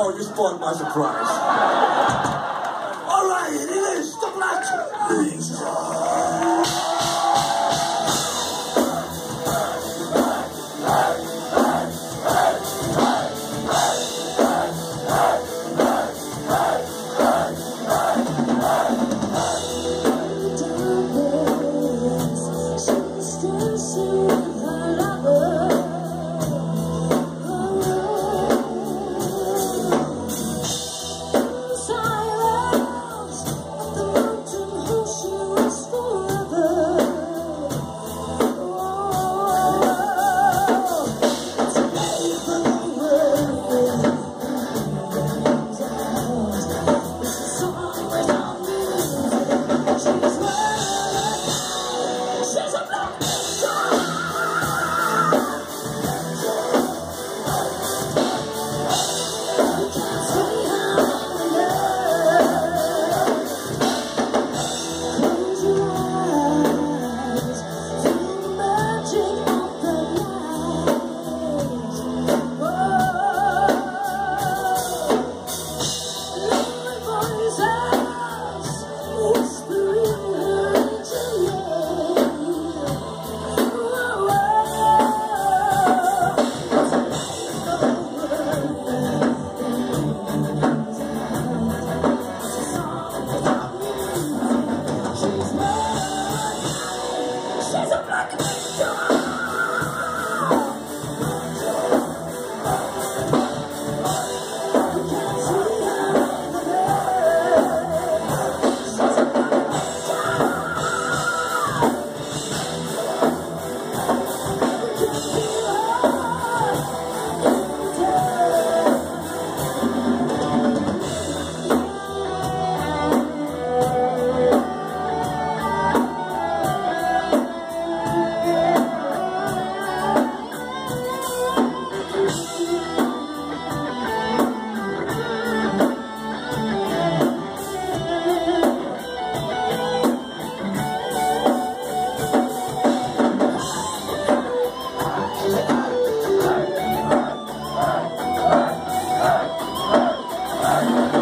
Oh, you spoiled my surprise. All right, it is the Black Ninja.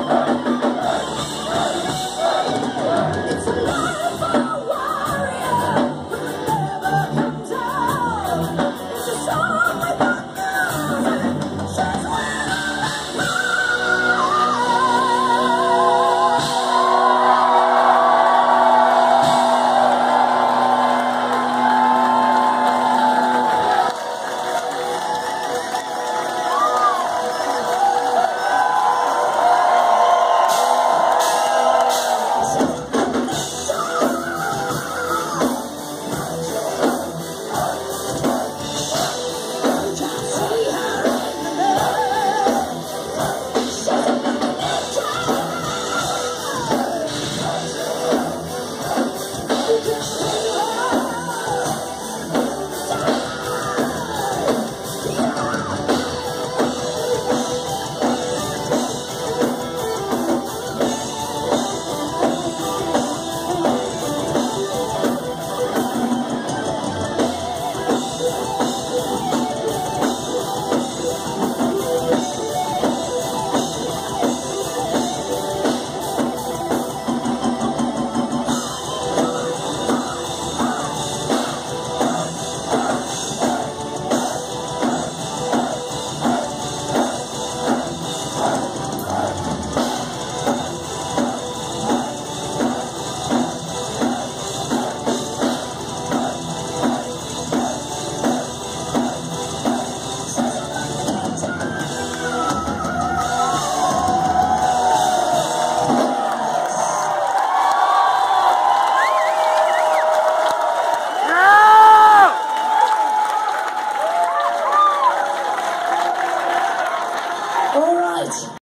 Oh!